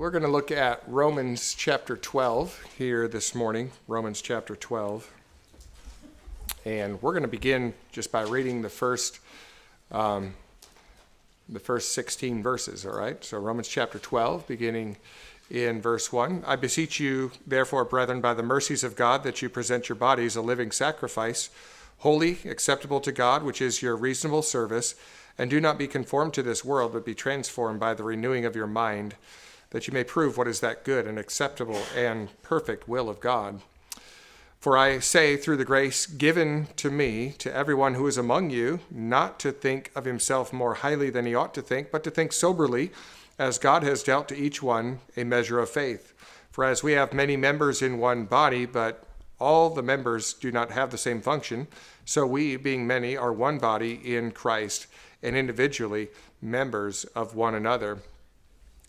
We're going to look at Romans chapter 12 here this morning, Romans chapter 12. And we're going to begin just by reading the first um, the first 16 verses, all right? So Romans chapter 12 beginning in verse 1. I beseech you, therefore, brethren, by the mercies of God, that you present your bodies a living sacrifice, holy, acceptable to God, which is your reasonable service, and do not be conformed to this world, but be transformed by the renewing of your mind that you may prove what is that good and acceptable and perfect will of God. For I say, through the grace given to me, to everyone who is among you, not to think of himself more highly than he ought to think, but to think soberly, as God has dealt to each one a measure of faith. For as we have many members in one body, but all the members do not have the same function, so we, being many, are one body in Christ, and individually members of one another.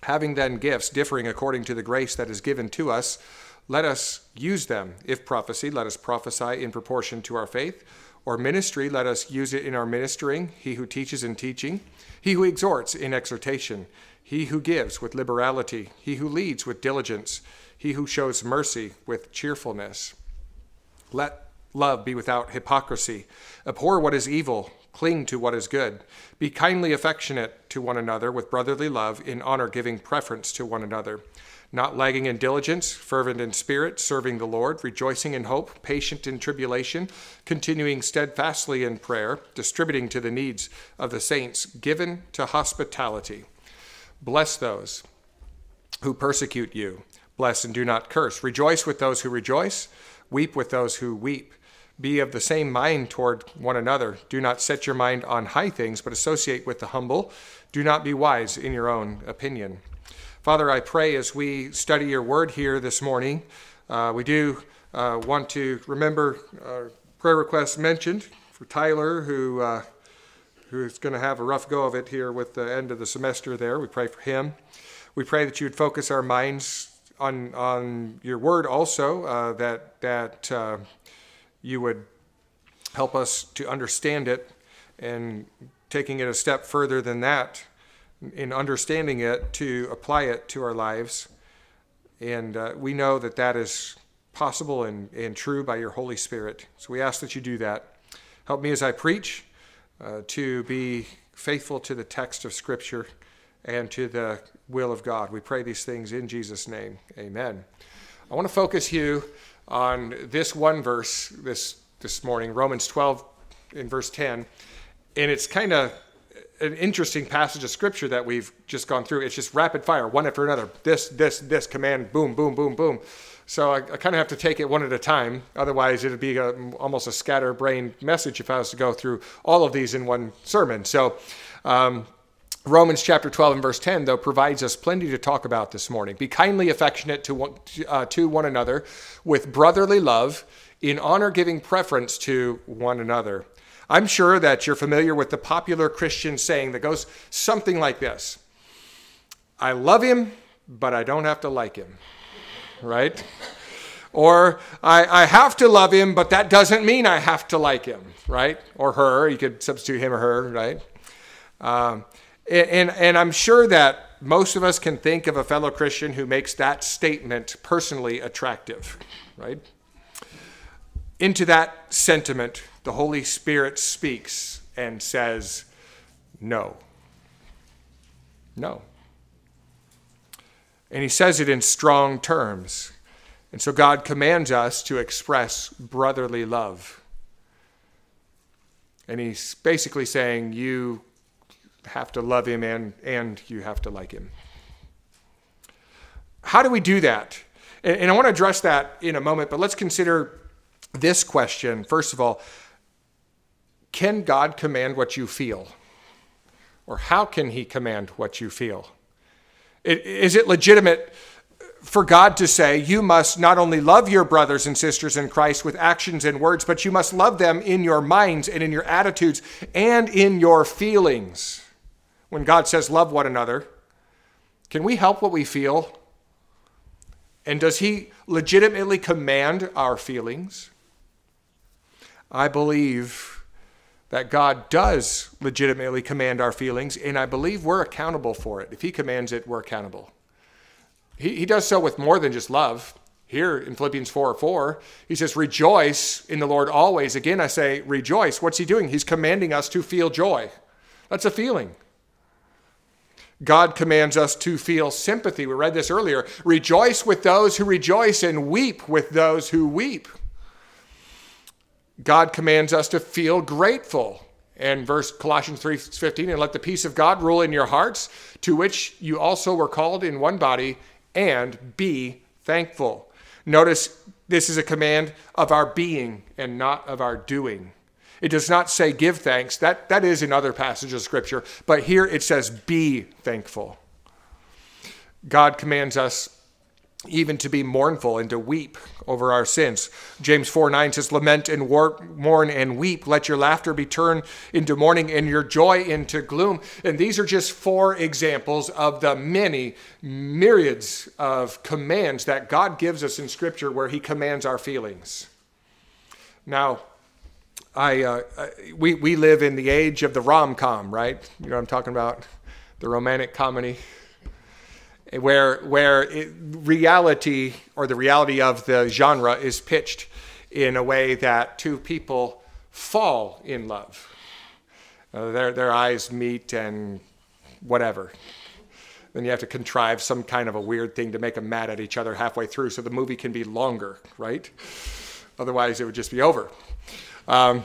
Having then gifts differing according to the grace that is given to us, let us use them. If prophecy, let us prophesy in proportion to our faith. Or ministry, let us use it in our ministering. He who teaches in teaching. He who exhorts in exhortation. He who gives with liberality. He who leads with diligence. He who shows mercy with cheerfulness. Let love be without hypocrisy. Abhor what is evil Cling to what is good. Be kindly affectionate to one another with brotherly love, in honor giving preference to one another. Not lagging in diligence, fervent in spirit, serving the Lord, rejoicing in hope, patient in tribulation, continuing steadfastly in prayer, distributing to the needs of the saints, given to hospitality. Bless those who persecute you. Bless and do not curse. Rejoice with those who rejoice. Weep with those who weep. Be of the same mind toward one another. Do not set your mind on high things, but associate with the humble. Do not be wise in your own opinion. Father, I pray as we study your word here this morning, uh, we do uh, want to remember uh, prayer requests mentioned for Tyler, who uh, who's going to have a rough go of it here with the end of the semester there. We pray for him. We pray that you would focus our minds on on your word also, uh, that that uh, you would help us to understand it and taking it a step further than that in understanding it to apply it to our lives. And uh, we know that that is possible and, and true by your Holy Spirit. So we ask that you do that. Help me as I preach uh, to be faithful to the text of Scripture and to the will of God. We pray these things in Jesus' name. Amen. I want to focus you on this one verse this this morning, Romans 12 in verse 10. And it's kind of an interesting passage of scripture that we've just gone through. It's just rapid fire, one after another. This, this, this command, boom, boom, boom, boom. So I, I kind of have to take it one at a time. Otherwise, it'd be a, almost a scatterbrained message if I was to go through all of these in one sermon. So um, Romans chapter 12 and verse 10, though, provides us plenty to talk about this morning. Be kindly affectionate to one, uh, to one another with brotherly love, in honor giving preference to one another. I'm sure that you're familiar with the popular Christian saying that goes something like this I love him, but I don't have to like him, right? Or I, I have to love him, but that doesn't mean I have to like him, right? Or her, you could substitute him or her, right? Um, and, and I'm sure that most of us can think of a fellow Christian who makes that statement personally attractive, right? Into that sentiment, the Holy Spirit speaks and says, No. No. And he says it in strong terms. And so God commands us to express brotherly love. And he's basically saying, You have to love him and, and you have to like him. How do we do that? And, and I want to address that in a moment, but let's consider this question. First of all, can God command what you feel? Or how can he command what you feel? Is it legitimate for God to say, you must not only love your brothers and sisters in Christ with actions and words, but you must love them in your minds and in your attitudes and in your feelings? When God says, love one another? Can we help what we feel? And does He legitimately command our feelings? I believe that God does legitimately command our feelings, and I believe we're accountable for it. If He commands it, we're accountable. he, he does so with more than just love. Here in Philippians 4 4, he says, Rejoice in the Lord always. Again, I say, rejoice. What's he doing? He's commanding us to feel joy. That's a feeling. God commands us to feel sympathy. We read this earlier. Rejoice with those who rejoice and weep with those who weep. God commands us to feel grateful. And verse Colossians 3:15 and let the peace of God rule in your hearts to which you also were called in one body and be thankful. Notice this is a command of our being and not of our doing. It does not say give thanks. That, that is in other passages of Scripture. But here it says be thankful. God commands us even to be mournful and to weep over our sins. James 4 9 says, Lament and mourn and weep. Let your laughter be turned into mourning and your joy into gloom. And these are just four examples of the many myriads of commands that God gives us in Scripture where He commands our feelings. Now, I, uh, we, we live in the age of the rom com, right? You know what I'm talking about? The romantic comedy. Where, where it, reality or the reality of the genre is pitched in a way that two people fall in love. Uh, their, their eyes meet and whatever. Then you have to contrive some kind of a weird thing to make them mad at each other halfway through so the movie can be longer, right? Otherwise, it would just be over. Um,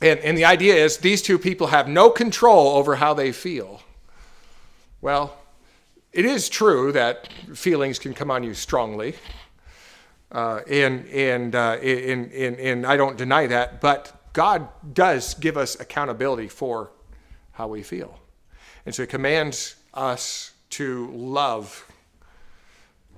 and, and the idea is these two people have no control over how they feel. Well, it is true that feelings can come on you strongly. Uh, and and, uh, and, and, and I don't deny that, but God does give us accountability for how we feel. And so He commands us to love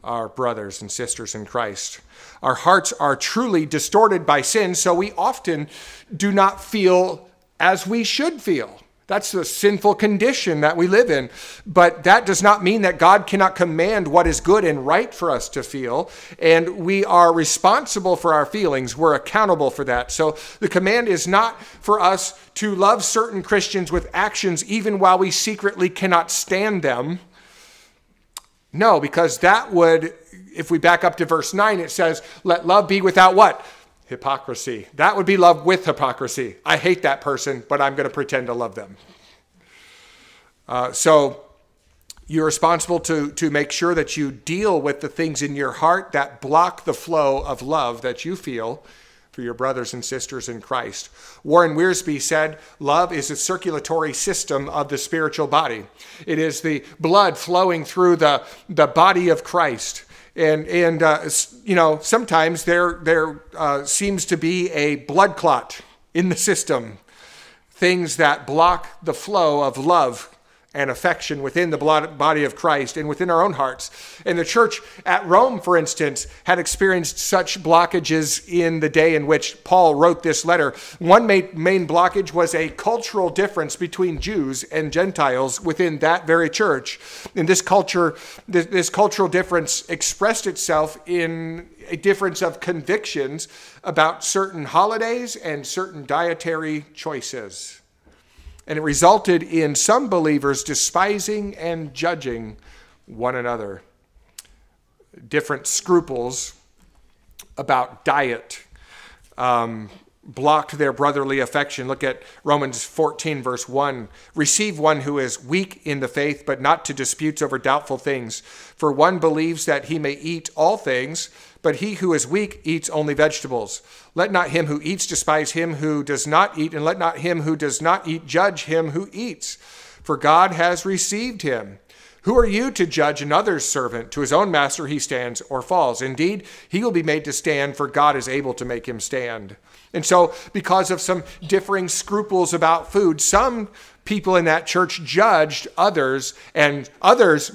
our brothers and sisters in Christ. Our hearts are truly distorted by sin, so we often do not feel as we should feel. That's the sinful condition that we live in. But that does not mean that God cannot command what is good and right for us to feel. And we are responsible for our feelings. We're accountable for that. So the command is not for us to love certain Christians with actions even while we secretly cannot stand them. No, because that would, if we back up to verse 9, it says, let love be without what? Hypocrisy. That would be love with hypocrisy. I hate that person, but I'm going to pretend to love them. Uh, so you're responsible to, to make sure that you deal with the things in your heart that block the flow of love that you feel for your brothers and sisters in Christ. Warren Wiersbe said, Love is a circulatory system of the spiritual body. It is the blood flowing through the, the body of Christ. And, and uh, you know, sometimes there, there uh, seems to be a blood clot in the system, things that block the flow of love and affection within the body of Christ and within our own hearts. And the church at Rome, for instance, had experienced such blockages in the day in which Paul wrote this letter. One main blockage was a cultural difference between Jews and Gentiles within that very church. And this culture, this, cultural difference expressed itself in a difference of convictions about certain holidays and certain dietary choices. And it resulted in some believers despising and judging one another. Different scruples about diet um, blocked their brotherly affection. Look at Romans 14, verse 1. Receive one who is weak in the faith, but not to disputes over doubtful things. For one believes that he may eat all things but he who is weak eats only vegetables. Let not him who eats despise him who does not eat, and let not him who does not eat judge him who eats, for God has received him. Who are you to judge another's servant? To his own master he stands or falls. Indeed, he will be made to stand, for God is able to make him stand. And so, because of some differing scruples about food, some people in that church judged others, and others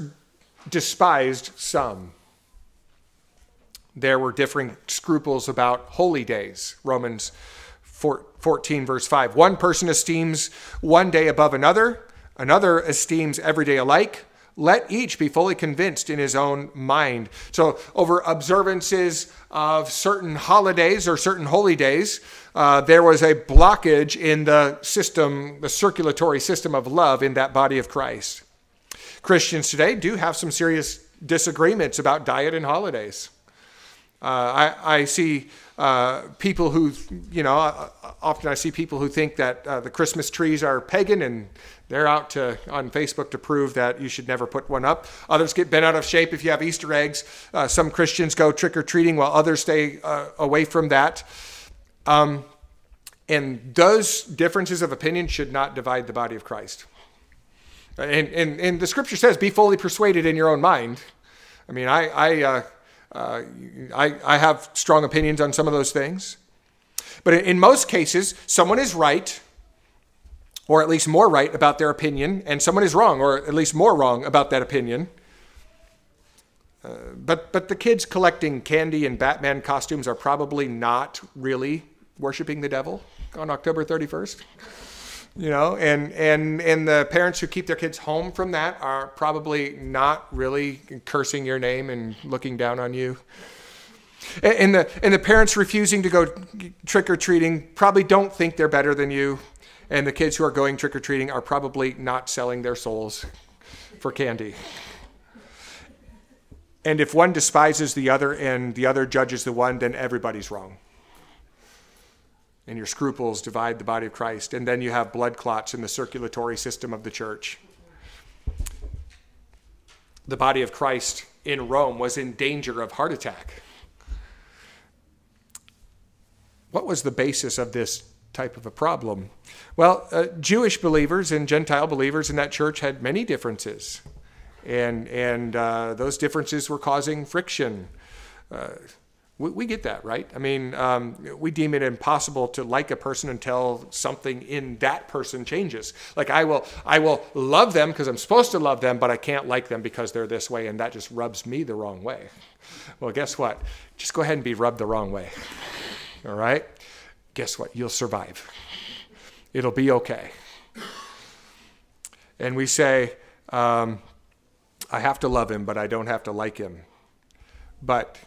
despised some there were differing scruples about holy days. Romans 14, verse 5. One person esteems one day above another, another esteems every day alike. Let each be fully convinced in his own mind. So, over observances of certain holidays or certain holy days, uh, there was a blockage in the system, the circulatory system of love in that body of Christ. Christians today do have some serious disagreements about diet and holidays. Uh, I, I, see uh, people who, you know, uh, often I see people who think that the Christmas trees are pagan and they're out to, on Facebook to prove that you should never put one up. Others get bent out of shape if you have Easter eggs. Uh, some Christians go trick or treating while others stay uh, away from that. Um, and those differences of opinion should not divide the body of Christ. And, and, and the scripture says, be fully persuaded in your own mind. I mean, I, I, uh, uh, I, I have strong opinions on some of those things. But in most cases, someone is right or at least more right about their opinion, and someone is wrong, or at least more wrong about that opinion. Uh, but, but the kids collecting candy and Batman costumes are probably not really worshiping the devil on October 31st. You know, and, and, and the parents who keep their kids home from that are probably not really cursing your name and looking down on you. And the, and the parents refusing to go trick or treating probably don't think they're better than you and the kids who are going trick or treating are probably not selling their souls for candy. And if one despises the other and the other judges the one, then everybody's wrong. And your scruples divide the body of Christ. And then you have blood clots in the circulatory system of the church. The body of Christ in Rome was in danger of heart attack. What was the basis of this type of a problem? Well, uh, Jewish believers and Gentile believers in that church had many differences, and and uh, those differences were causing friction. Uh, we, we, get that, right? I mean, um, we deem it impossible to like a person until something in that person changes. Like I will, I will love them because I'm supposed to love them, but I can't like them because they're this way, and that just rubs me the wrong way. Well, guess what? Just go ahead and be rubbed the wrong way. All right? guess what? You'll survive. It'll be okay. And we say, um, I have to love him, but I don't have to like him. But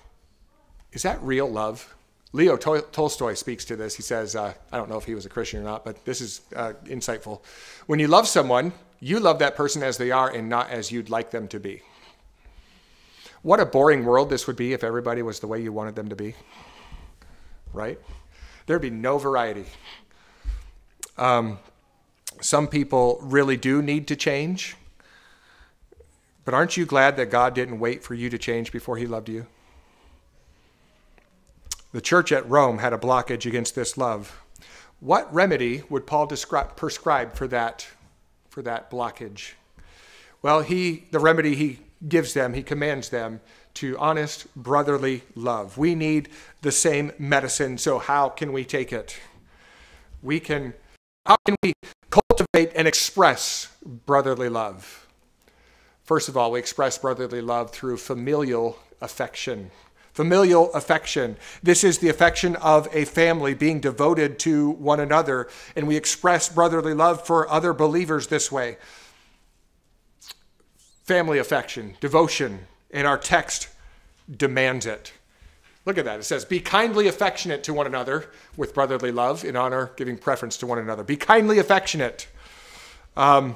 is that real love? Leo Tolstoy speaks to this. He says, uh, I don't know if he was a Christian or not, but this is uh, insightful. When you love someone, you love that person as they are and not as you'd like them to be. What a boring world this would be if everybody was the way you wanted them to be, right? there'd be no variety. Um, some people really do need to change. But aren't you glad that God didn't wait for you to change before he loved you? The church at Rome had a blockage against this love. What remedy would Paul describe, prescribe for that, for that blockage? Well, he, the remedy he gives them, he commands them to honest brotherly love. We need the same medicine, so how can we take it? We can how can we cultivate and express brotherly love? First of all, we express brotherly love through familial affection. Familial affection. This is the affection of a family being devoted to one another, and we express brotherly love for other believers this way. Family affection, devotion, and our text demands it. Look at that. It says, Be kindly affectionate to one another with brotherly love, in honor, giving preference to one another. Be kindly affectionate. Um,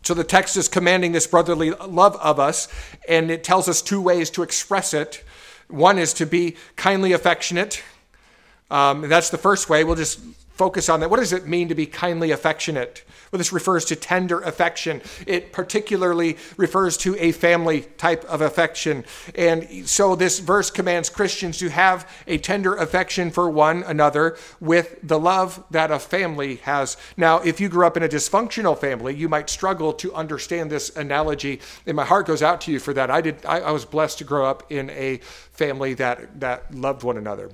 so the text is commanding this brotherly love of us, and it tells us two ways to express it. One is to be kindly affectionate. Um, that's the first way. We'll just focus on that. What does it mean to be kindly affectionate? Well, this refers to tender affection. It particularly refers to a family type of affection. And so this verse commands Christians to have a tender affection for one another with the love that a family has. Now, if you grew up in a dysfunctional family, you might struggle to understand this analogy. And my heart goes out to you for that. I did I, I was blessed to grow up in a family that that loved one another.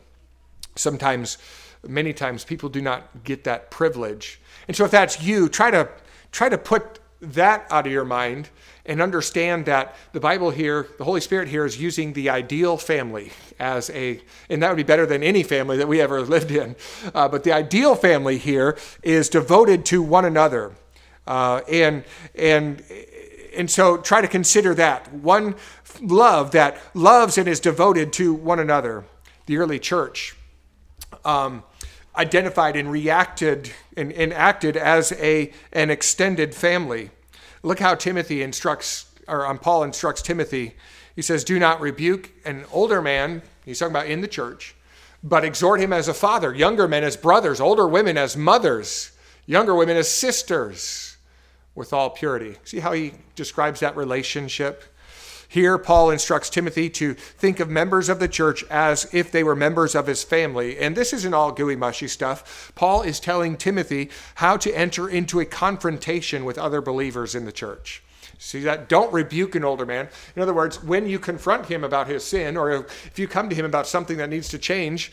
Sometimes many times people do not get that privilege. And so if that's you, try to try to put that out of your mind and understand that the Bible here, the Holy Spirit here is using the ideal family as a, and that would be better than any family that we ever lived in. Uh, but the ideal family here is devoted to one another. Uh, and, and, and so try to consider that one love that loves and is devoted to one another. The early church um, identified and reacted and, and acted as a, an extended family. Look how Timothy instructs, or um, Paul instructs Timothy He says, Do not rebuke an older man, he's talking about in the church, but exhort him as a father, younger men as brothers, older women as mothers, younger women as sisters, with all purity. See how he describes that relationship? Here, Paul instructs Timothy to think of members of the church as if they were members of his family. And this isn't all gooey, mushy stuff. Paul is telling Timothy how to enter into a confrontation with other believers in the church. See that? Don't rebuke an older man. In other words, when you confront him about his sin, or if you come to him about something that needs to change,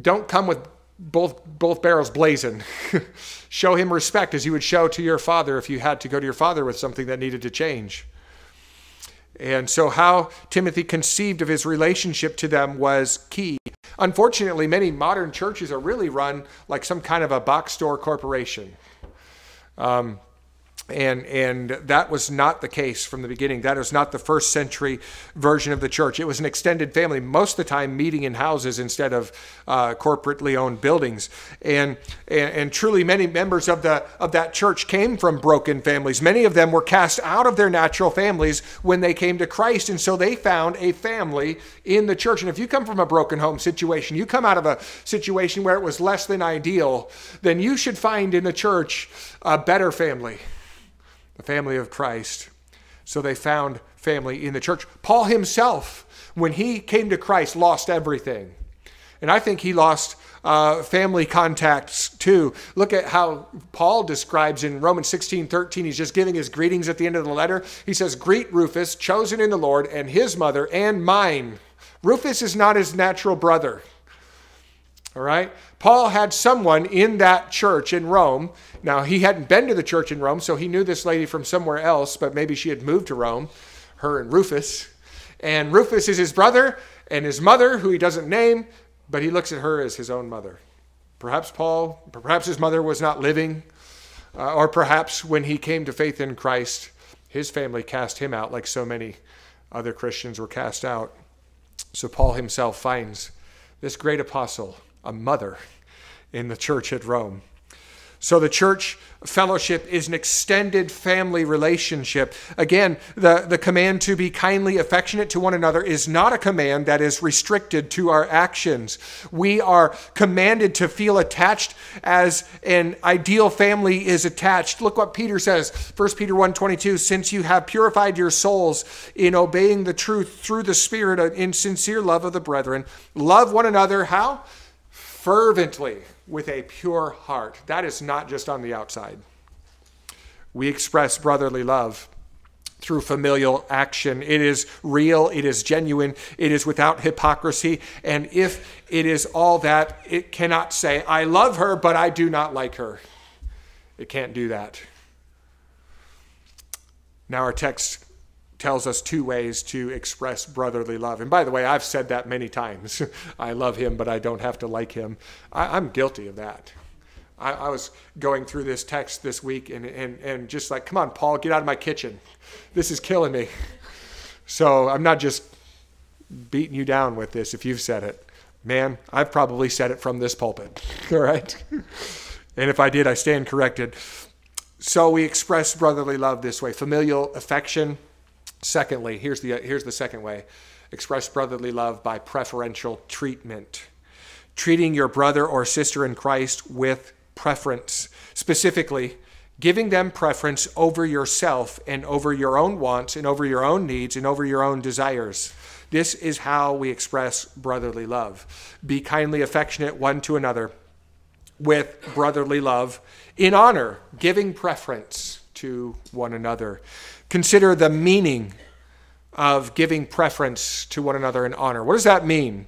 don't come with both both barrels blazing. show him respect as you would show to your father if you had to go to your father with something that needed to change. And so, how Timothy conceived of his relationship to them was key. Unfortunately, many modern churches are really run like some kind of a box store corporation. Um, and and that was not the case from the beginning. That was not the first century version of the church. It was an extended family most of the time meeting in houses instead of uh, corporately owned buildings. And, and and truly many members of the of that church came from broken families. Many of them were cast out of their natural families when they came to christ and so they found a family in the church. And if you come from a broken home situation you come out of a situation where it was less than ideal then you should find in the church a better family the family of Christ. So they found family in the church. Paul himself, when he came to Christ, lost everything. And I think he lost uh, family contacts too. Look at how Paul describes in Romans 16 13. He's just giving his greetings at the end of the letter. He says, Greet Rufus, chosen in the Lord, and his mother, and mine. Rufus is not his natural brother. All right? Paul had someone in that church in Rome. Now, he hadn't been to the church in Rome, so he knew this lady from somewhere else, but maybe she had moved to Rome, her and Rufus. And Rufus is his brother, and his mother, who he doesn't name, but he looks at her as his own mother. Perhaps Paul, perhaps his mother was not living, uh, or perhaps when he came to faith in Christ, his family cast him out like so many other Christians were cast out. So Paul himself finds this great apostle a mother in the church at Rome. So the church fellowship is an extended family relationship. Again, the, the command to be kindly affectionate to one another is not a command that is restricted to our actions. We are commanded to feel attached as an ideal family is attached. Look what Peter says, 1 Peter 1:22, since you have purified your souls in obeying the truth through the spirit in sincere love of the brethren, love one another how? fervently with a pure heart. That is not just on the outside. We express brotherly love through familial action. It is real, it is genuine, it is without hypocrisy. And if it is all that, it cannot say, I love her, but I do not like her. It can't do that. Now, our text tells us two ways to express brotherly love. And by the way, I've said that many times. I love him, but I don't have to like him. I, am guilty of that. I, I, was going through this text this week and, and, and just like, come on, Paul, get out of my kitchen. This is killing me. So I'm not just beating you down with this if you've said it. Man, I've probably said it from this pulpit. All right? And if I did, I stand corrected. So we express brotherly love this way familial affection Secondly, here's the, here's the second way express brotherly love by preferential treatment. Treating your brother or sister in Christ with preference. Specifically, giving them preference over yourself and over your own wants and over your own needs and over your own desires. This is how we express brotherly love. Be kindly affectionate one to another with brotherly love in honor, giving preference to one another. Consider the meaning of giving preference to one another in honor. What does that mean?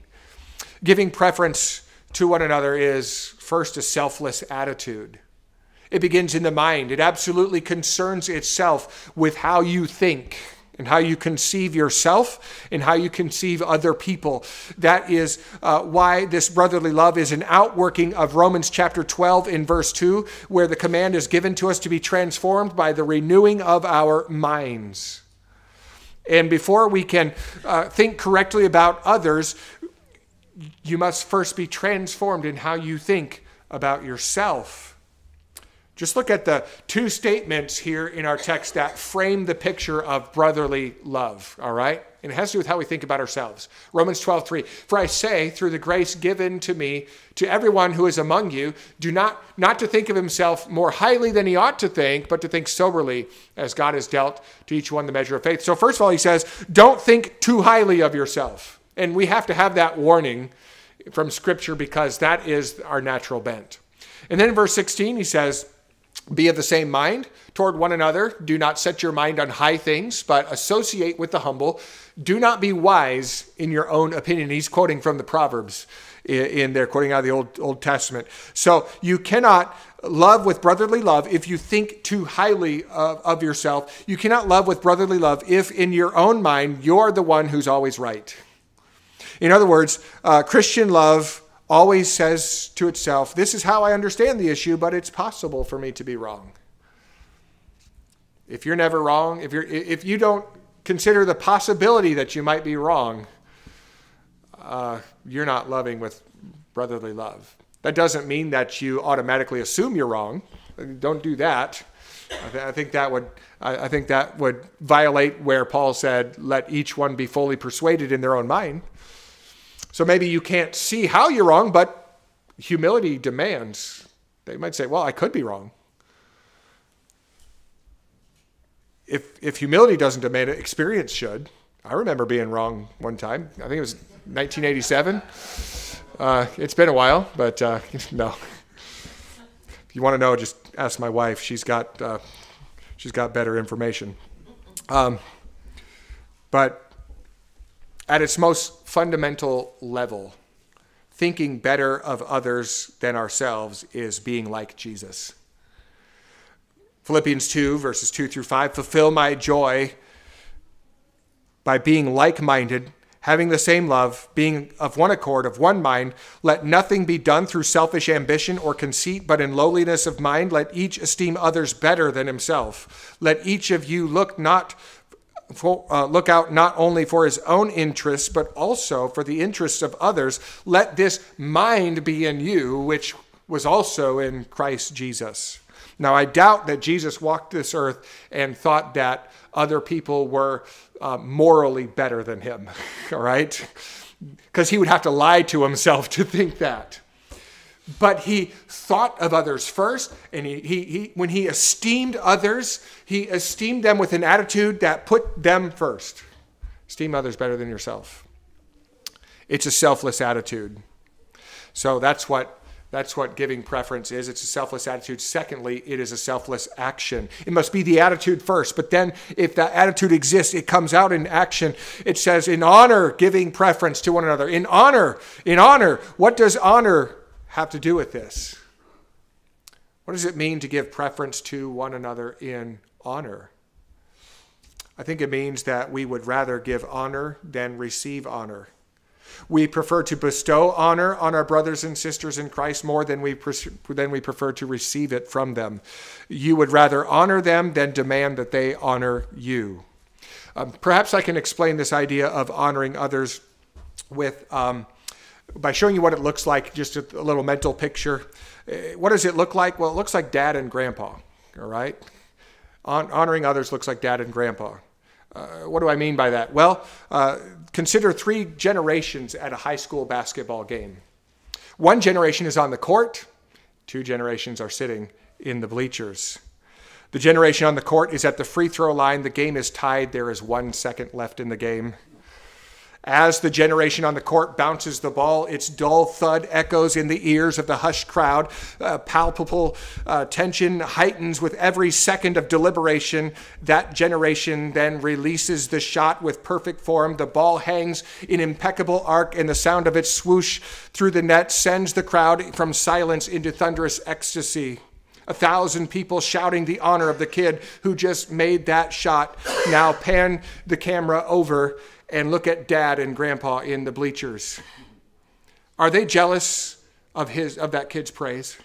Giving preference to one another is first a selfless attitude. It begins in the mind. It absolutely concerns itself with how you think and how you conceive yourself and how you conceive other people. That is uh, why this brotherly love is an outworking of Romans chapter 12 in verse 2, where the command is given to us to be transformed by the renewing of our minds. And before we can uh, think correctly about others, you must first be transformed in how you think about yourself. Just look at the two statements here in our text that frame the picture of brotherly love, all right? And it has to do with how we think about ourselves. Romans 12, 3. For I say, through the grace given to me, to everyone who is among you, do not, not to think of himself more highly than he ought to think, but to think soberly, as God has dealt to each one the measure of faith. So, first of all, he says, don't think too highly of yourself. And we have to have that warning from Scripture because that is our natural bent. And then in verse 16, he says, be of the same mind toward one another. Do not set your mind on high things, but associate with the humble. Do not be wise in your own opinion. He's quoting from the Proverbs in there, quoting out of the Old, Old Testament. So you cannot love with brotherly love if you think too highly of, of yourself. You cannot love with brotherly love if in your own mind you're the one who's always right. In other words, uh, Christian love always says to itself, This is how I understand the issue, but it's possible for me to be wrong. If you're never wrong, if, you're, if you don't consider the possibility that you might be wrong, uh, you're not loving with brotherly love. That doesn't mean that you automatically assume you're wrong. Don't do that. I, th- I think that would I, I think that would violate where Paul said, "Let each one be fully persuaded in their own mind." So maybe you can't see how you're wrong, but humility demands. They might say, well, I could be wrong. If, if humility doesn't demand it, experience should. I remember being wrong one time. I think it was 1987. Uh, it's been a while, but uh, no. If you want to know, just ask my wife. She's got, uh, she's got better information. Um, but at its most fundamental level, thinking better of others than ourselves is being like Jesus. Philippians 2, verses 2 through 5 fulfill my joy by being like minded, having the same love, being of one accord, of one mind. Let nothing be done through selfish ambition or conceit, but in lowliness of mind, let each esteem others better than himself. Let each of you look not for, uh, look out not only for his own interests, but also for the interests of others. Let this mind be in you, which was also in Christ Jesus. Now, I doubt that Jesus walked this earth and thought that other people were uh, morally better than him, all right? Because he would have to lie to himself to think that but he thought of others first and he, he, he, when he esteemed others he esteemed them with an attitude that put them first. Esteem others better than yourself. It's a selfless attitude. So that's what that's what giving preference is. It's a selfless attitude. Secondly it is a selfless action. It must be the attitude first but then if that attitude exists it comes out in action. It says in honor giving preference to one another. In honor in honor what does honor have to do with this? What does it mean to give preference to one another in honor? I think it means that we would rather give honor than receive honor. We prefer to bestow honor on our brothers and sisters in Christ more than we, than we prefer to receive it from them. You would rather honor them than demand that they honor you. Um, perhaps I can explain this idea of honoring others with um, by showing you what it looks like, just a, little mental picture. Uh, what does it look like? Well, it looks like dad and grandpa, all right? Hon- honoring others looks like dad and grandpa. Uh, what do I mean by that? Well, uh, consider three generations at a high school basketball game. One generation is on the court, two generations are sitting in the bleachers. The generation on the court is at the free throw line. The game is tied. There is one second left in the game. As the generation on the court bounces the ball, its dull thud echoes in the ears of the hushed crowd. Uh, palpable uh, tension heightens with every second of deliberation. That generation then releases the shot with perfect form. The ball hangs in impeccable arc, and the sound of its swoosh through the net sends the crowd from silence into thunderous ecstasy. A thousand people shouting the honor of the kid who just made that shot. Now pan the camera over and look at dad and grandpa in the bleachers. Are they jealous of his of that kid's praise?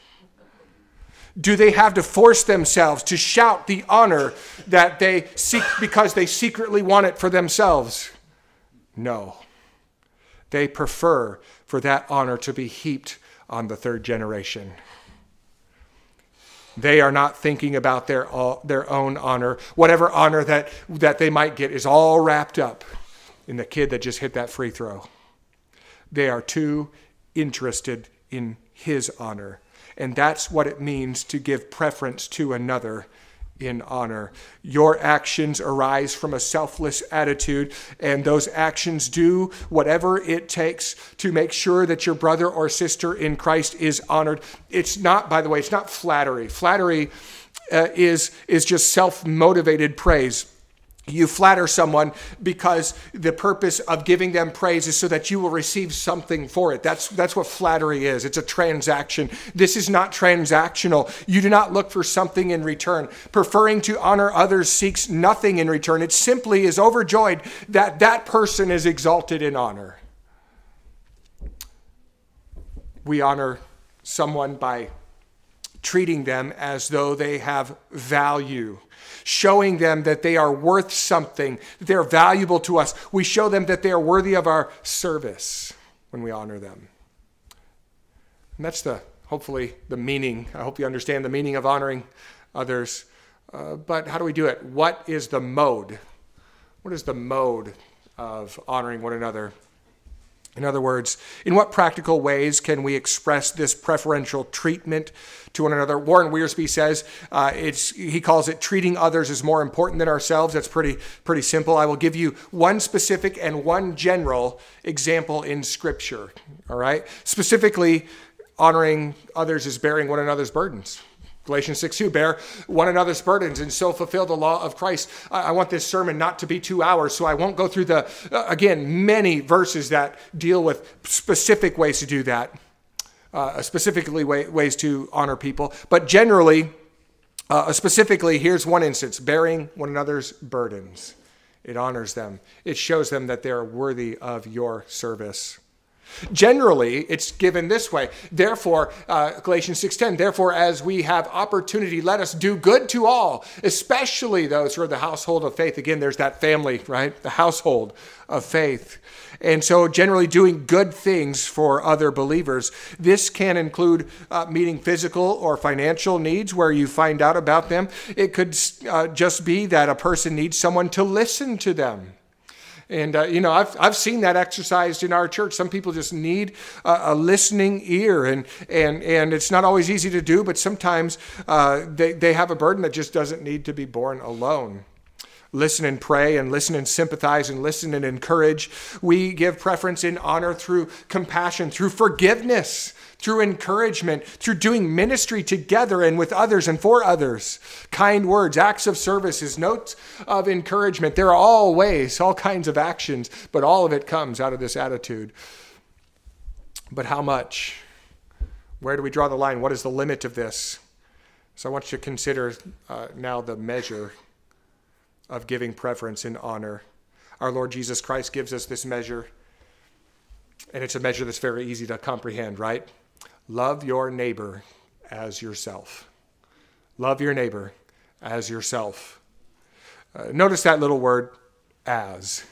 Do they have to force themselves to shout the honor that they seek because they secretly want it for themselves? No. They prefer for that honor to be heaped on the third generation. They are not thinking about their, their own honor. Whatever honor that, that they might get is all wrapped up in the kid that just hit that free throw. They are too interested in his honor. And that's what it means to give preference to another in honor. Your actions arise from a selfless attitude, and those actions do whatever it takes to make sure that your brother or sister in Christ is honored. It's not, by the way, it's not flattery. Flattery uh, is, is just self motivated praise you flatter someone because the purpose of giving them praise is so that you will receive something for it. That's, that's what flattery is. It's a transaction. This is not transactional. You do not look for something in return. Preferring to honor others seeks nothing in return. It simply is overjoyed that that person is exalted in honor. We honor someone by treating them as though they have value showing them that they are worth something, that they are valuable to us. We show them that they are worthy of our service when we honor them. And that's the hopefully the meaning. I hope you understand the meaning of honoring others. Uh, but how do we do it? What is the mode? What is the mode of honoring one another? In other words, in what practical ways can we express this preferential treatment to one another? Warren Wiersbe says uh, it's he calls it treating others as more important than ourselves. That's pretty pretty simple. I will give you one specific and one general example in Scripture. All right, specifically, honoring others is bearing one another's burdens. Galatians 6 2, bear one another's burdens and so fulfill the law of Christ. I, want this sermon not to be two hours, so I won't go through the, uh, again, many verses that deal with specific ways to do that, uh, specifically way, ways to honor people. But generally, uh, specifically, here's one instance bearing one another's burdens. It honors them, it shows them that they're worthy of your service. Generally, it's given this way. Therefore, uh, Galatians 6:10, therefore as we have opportunity, let us do good to all, especially those who are the household of faith. Again, there's that family, right? The household of faith. And so, generally, doing good things for other believers. This can include uh, meeting physical or financial needs where you find out about them. It could uh, just be that a person needs someone to listen to them. And, uh, you know, I've, I've seen that exercised in our church. Some people just need a, a listening ear, and, and, and it's not always easy to do, but sometimes uh, they, they have a burden that just doesn't need to be borne alone listen and pray and listen and sympathize and listen and encourage. We give preference in honor through compassion, through forgiveness, through encouragement, through doing ministry together and with others and for others. Kind words, acts of services, notes of encouragement. There are all ways, all kinds of actions, but all of it comes out of this attitude. But how much? Where do we draw the line? What is the limit of this? So I want you to consider uh, now the measure of giving preference in honor. Our Lord Jesus Christ gives us this measure, and it's a measure that's very easy to comprehend, right? Love your neighbor as yourself. Love your neighbor as yourself. Uh, notice that little word, as.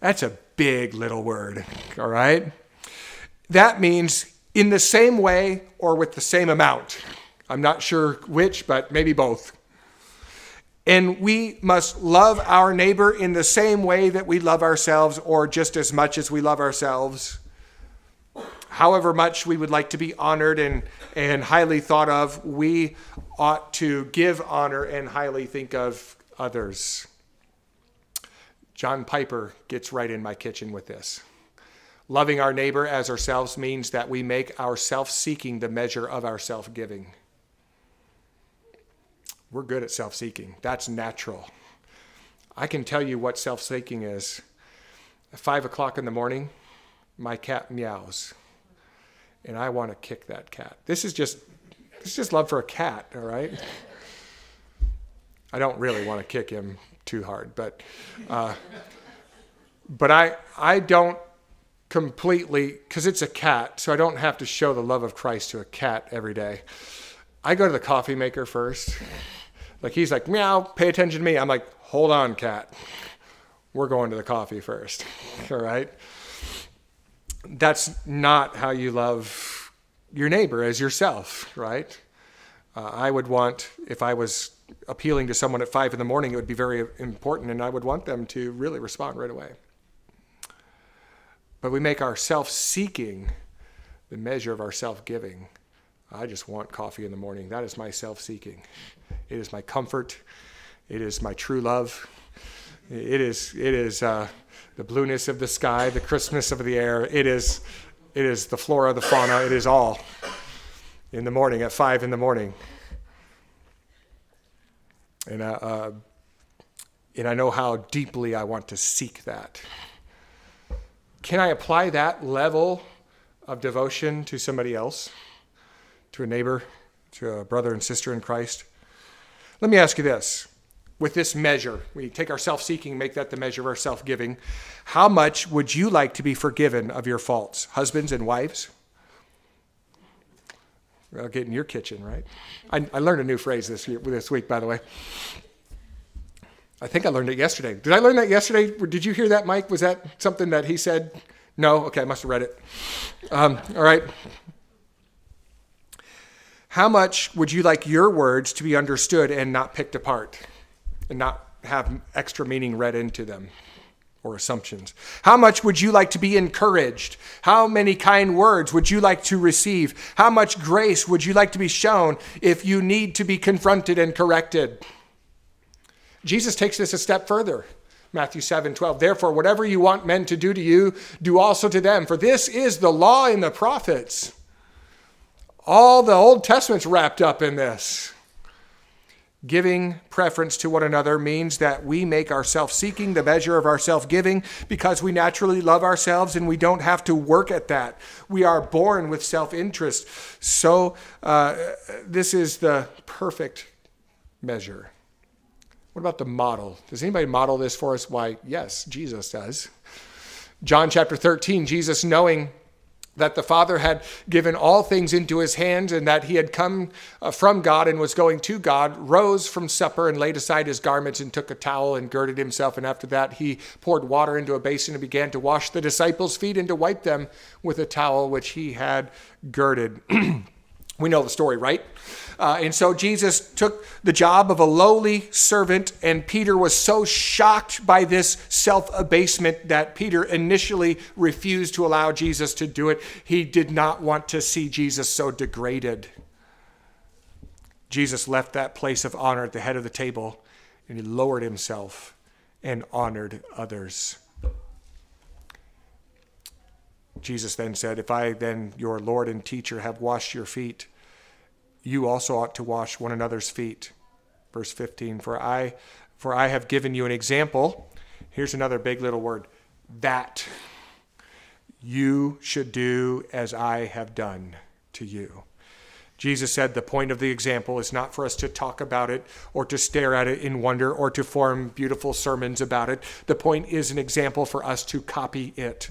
That's a big little word, all right? That means in the same way or with the same amount. I'm not sure which, but maybe both. And we must love our neighbor in the same way that we love ourselves, or just as much as we love ourselves however much we would like to be honored and, and highly thought of, we ought to give honor and highly think of others. John Piper gets right in my kitchen with this. Loving our neighbor as ourselves means that we make our self seeking the measure of our self giving. We're good at self seeking, that's natural. I can tell you what self seeking is. At five o'clock in the morning, my cat meows and I want to kick that cat. This is just this is just love for a cat, all right? I don't really want to kick him too hard, but uh, but I I don't completely because it's a cat, so I don't have to show the love of Christ to a cat every day. I go to the coffee maker first. Like he's like meow, pay attention to me. I'm like, hold on, cat. We're going to the coffee first, all right? That's not how you love your neighbor as yourself, right? Uh, I would want, if I was appealing to someone at five in the morning, it would be very important, and I would want them to really respond right away. But we make our self seeking the measure of our self giving. I just want coffee in the morning. That is my self seeking. It is my comfort. It is my true love. It is, it is uh, the blueness of the sky, the crispness of the air. It is, it is the flora, the fauna. It is all in the morning at five in the morning. And, uh, uh, and I know how deeply I want to seek that. Can I apply that level of devotion to somebody else, to a neighbor, to a brother and sister in Christ? Let me ask you this. With this measure, we take our self seeking, make that the measure of our self giving. How much would you like to be forgiven of your faults, husbands and wives? Well, get in your kitchen, right? I, I learned a new phrase this, year, this week, by the way. I think I learned it yesterday. Did I learn that yesterday? Did you hear that, Mike? Was that something that he said? No? Okay, I must have read it. Um, all right. How much would you like your words to be understood and not picked apart and not have extra meaning read into them or assumptions? How much would you like to be encouraged? How many kind words would you like to receive? How much grace would you like to be shown if you need to be confronted and corrected? Jesus takes this a step further. Matthew 7 12. Therefore, whatever you want men to do to you, do also to them. For this is the law and the prophets. All the Old Testament's wrapped up in this. Giving preference to one another means that we make our self seeking the measure of our self giving because we naturally love ourselves and we don't have to work at that. We are born with self interest. So, uh, this is the perfect measure. What about the model? Does anybody model this for us? Why, yes, Jesus does. John chapter 13, Jesus knowing that the Father had given all things into his hands and that he had come uh, from God and was going to God, rose from supper and laid aside his garments and took a towel and girded himself. And after that, he poured water into a basin and began to wash the disciples' feet and to wipe them with a towel which he had girded. we know the story, right? Uh, and so Jesus took the job of a lowly servant, and Peter was so shocked by this self abasement that Peter initially refused to allow Jesus to do it. He did not want to see Jesus so degraded. Jesus left that place of honor at the head of the table, and he lowered himself and honored others. Jesus then said, If I then, your Lord and teacher, have washed your feet, you also ought to wash one another's feet. Verse 15, for I for I have given you an example. Here's another big little word. That you should do as I have done to you. Jesus said the point of the example is not for us to talk about it or to stare at it in wonder or to form beautiful sermons about it. The point is an example for us to copy it.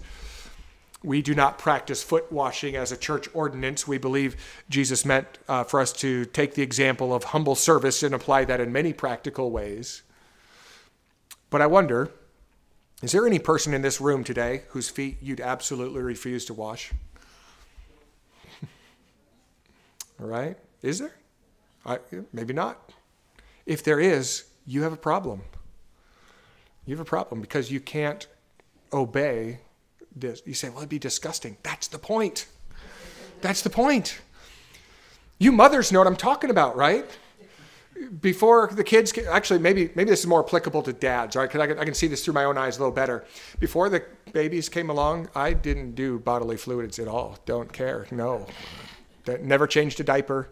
We do not practice foot washing as a church ordinance. We believe Jesus meant uh, for us to take the example of humble service and apply that in many practical ways. But I wonder is there any person in this room today whose feet you'd absolutely refuse to wash? All right? Is there? I, maybe not. If there is, you have a problem. You have a problem because you can't obey you say, well, it'd be disgusting. That's the point. That's the point. You mothers know what I'm talking about, right? Before the kids, actually, maybe maybe this is more applicable to dads, right? Because I, I can see this through my own eyes a little better. Before the babies came along, I didn't do bodily fluids at all. Don't care. No, that never changed a diaper.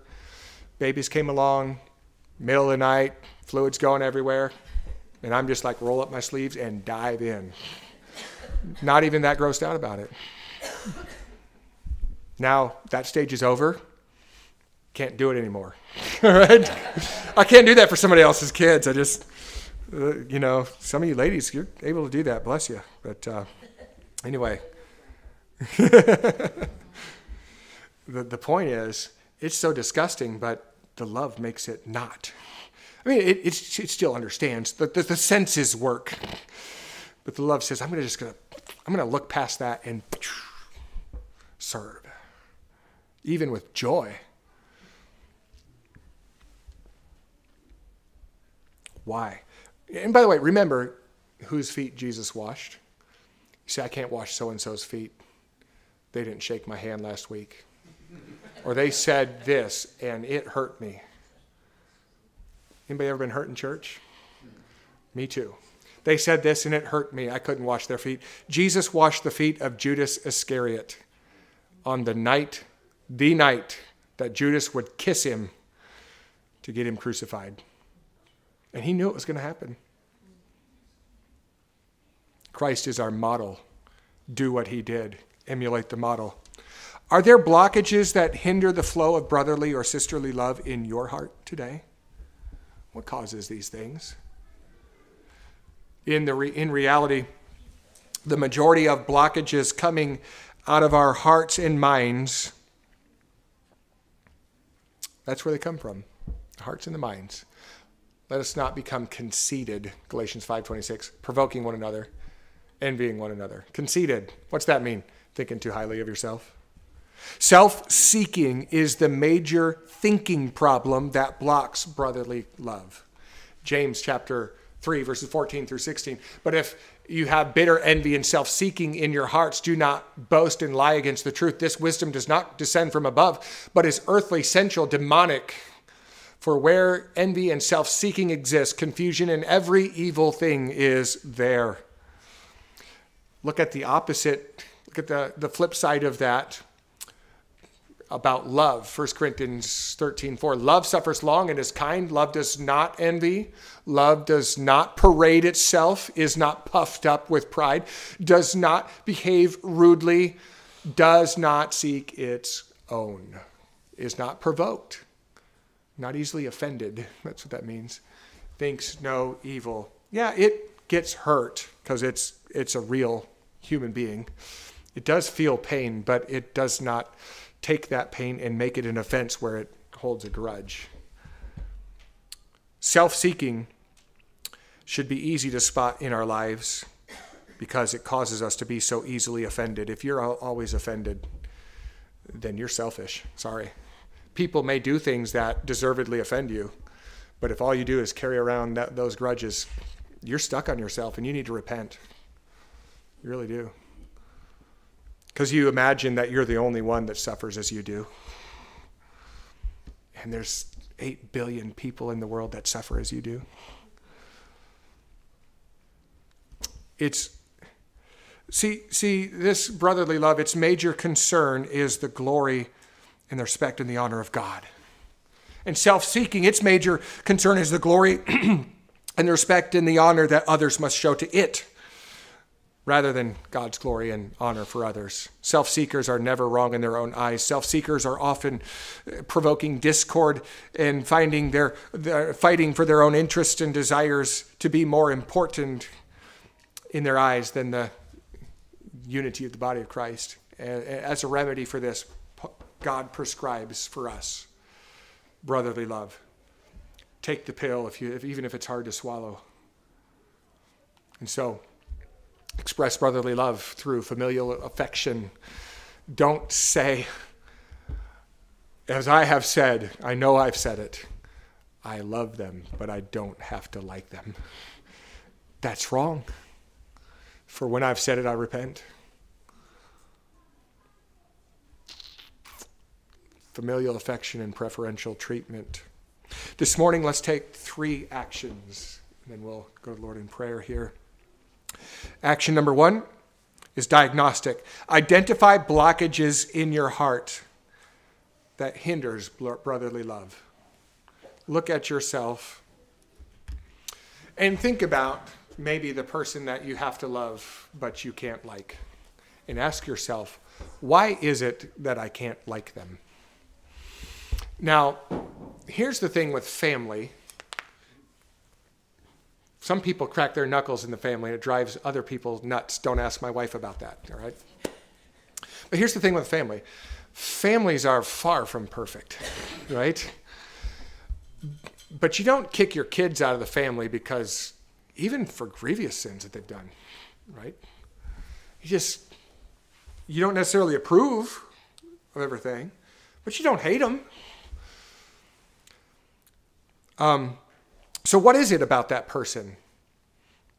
Babies came along, middle of the night, fluids going everywhere, and I'm just like roll up my sleeves and dive in not even that grossed out about it. Now that stage is over. Can't do it anymore. All right? I can't do that for somebody else's kids. I just, uh, you know, some of you ladies, you're able to do that. Bless you. But uh, anyway, the, the point is, it's so disgusting, but the love makes it not. I mean, it, it, it still understands. The, the, the senses work. But the love says, I'm gonna just gonna, I'm going to look past that and serve, even with joy. Why? And by the way, remember whose feet Jesus washed. You say, I can't wash so and so's feet. They didn't shake my hand last week. or they said this and it hurt me. Anybody ever been hurt in church? Me too. They said this and it hurt me. I couldn't wash their feet. Jesus washed the feet of Judas Iscariot on the night, the night that Judas would kiss him to get him crucified. And he knew it was going to happen. Christ is our model. Do what he did, emulate the model. Are there blockages that hinder the flow of brotherly or sisterly love in your heart today? What causes these things? In, the re- in reality, the majority of blockages coming out of our hearts and minds, that's where they come from. The hearts and the minds. Let us not become conceited, Galatians 5:26, provoking one another, envying one another. Conceited. What's that mean? Thinking too highly of yourself? Self-seeking is the major thinking problem that blocks brotherly love. James chapter 3 verses 14 through 16. But if you have bitter envy and self seeking in your hearts, do not boast and lie against the truth. This wisdom does not descend from above, but is earthly, sensual, demonic. For where envy and self seeking exist, confusion and every evil thing is there. Look at the opposite, look at the, the flip side of that about love. 1 corinthians 13 4 love suffers long and is kind. Love does not envy. Love does not parade itself is not puffed up with pride does not behave rudely does not seek its own is not provoked not easily offended. That's what that means. Thinks no evil. Yeah it gets hurt because it's it's a real human being. It does feel pain but it does not take that pain and make it an offense where it holds a grudge. Self seeking should be easy to spot in our lives because it causes us to be so easily offended. If you're always offended, then you're selfish. Sorry. People may do things that deservedly offend you, but if all you do is carry around that, those grudges, you're stuck on yourself and you need to repent. You really do. Because you imagine that you're the only one that suffers as you do. And there's 8 billion people in the world that suffer as you do. It's see see this brotherly love its major concern is the glory and the respect and the honor of God. And self-seeking its major concern is the glory and the respect and the honor that others must show to it rather than God's glory and honor for others. Self seekers are never wrong in their own eyes. Self seekers are often uh, provoking discord and finding their, their, fighting for their own interests and desires to be more important in their eyes than the unity of the body of Christ. As a remedy for this, God prescribes for us brotherly love. Take the pill if you, if, even if it's hard to swallow. And so, Express brotherly love through familial affection. Don't say, as I have said, I know I've said it, I love them, but I don't have to like them. That's wrong. For when I've said it, I repent. Familial affection and preferential treatment. This morning, let's take three actions, and then we'll go to the Lord in prayer here. Action number one is diagnostic. Identify blockages in your heart that hinders brotherly love. Look at yourself and think about maybe the person that you have to love but you can't like. And ask yourself, why is it that I can't like them? Now, here's the thing with family some people crack their knuckles in the family and it drives other people nuts. Don't ask my wife about that, all right? But here's the thing with family families are far from perfect, right? But you don't kick your kids out of the family because, even for grievous sins that they've done, right? You just, you don't necessarily approve of everything, but you don't hate them. Um, So, what is it about that person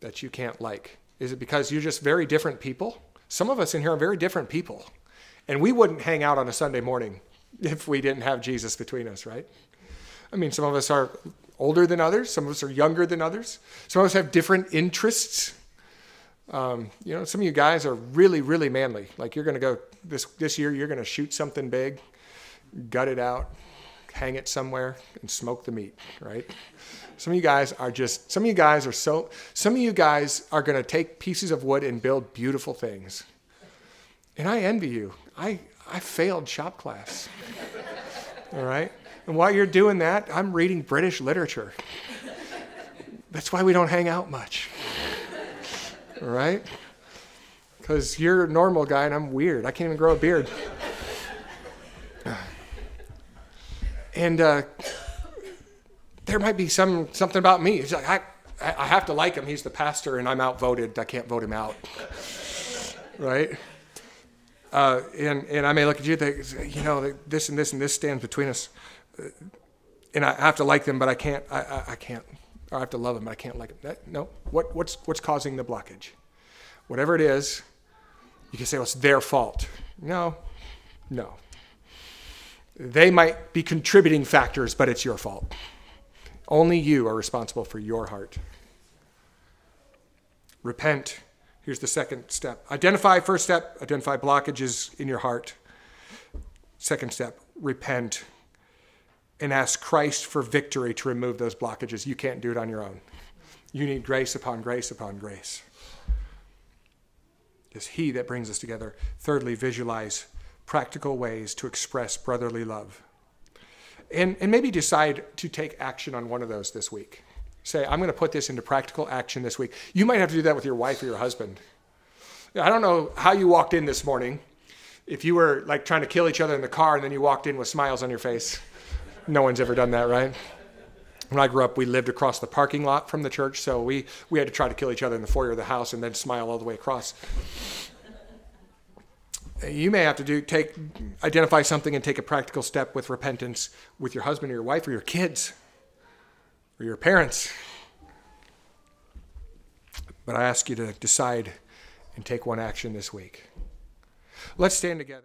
that you can't like? Is it because you're just very different people? Some of us in here are very different people. And we wouldn't hang out on a Sunday morning if we didn't have Jesus between us, right? I mean, some of us are older than others, some of us are younger than others, some of us have different interests. Um, you know, some of you guys are really, really manly. Like you're going to go this this year, you're going to shoot something big, gut it out, hang it somewhere, and smoke the meat, right? Some of you guys are just, some of you guys are so, some of you guys are going to take pieces of wood and build beautiful things. And I envy you. I, I failed shop class. All right? And while you're doing that, I'm reading British literature. That's why we don't hang out much. All right? Because you're a normal guy and I'm weird. I can't even grow a beard. And uh, there might be some something about me. It's like I, I have to like him. He's the pastor, and I'm outvoted. I can't vote him out, right? Uh, and and I may look at you, think, you know, this and this and this stands between us, and I have to like them, but I can't. I, I, I can't. Or I have to love them, but I can't like them. That, no. What what's what's causing the blockage? Whatever it is, you can say, well, it's their fault. No, no. They might be contributing factors, but it's your fault. Only you are responsible for your heart. Repent. Here's the second step. Identify, first step, identify blockages in your heart. Second step, repent and ask Christ for victory to remove those blockages. You can't do it on your own. You need grace upon grace upon grace. It's He that brings us together. Thirdly, visualize practical ways to express brotherly love. And, and maybe decide to take action on one of those this week. Say, I'm going to put this into practical action this week. You might have to do that with your wife or your husband. I don't know how you walked in this morning. If you were like trying to kill each other in the car and then you walked in with smiles on your face. No one's ever done that, right? When I grew up, we lived across the parking lot from the church, so we, we had to try to kill each other in the foyer of the house and then smile all the way across you may have to do take identify something and take a practical step with repentance with your husband or your wife or your kids or your parents. But i ask you to decide and take one action this week. Let's stand together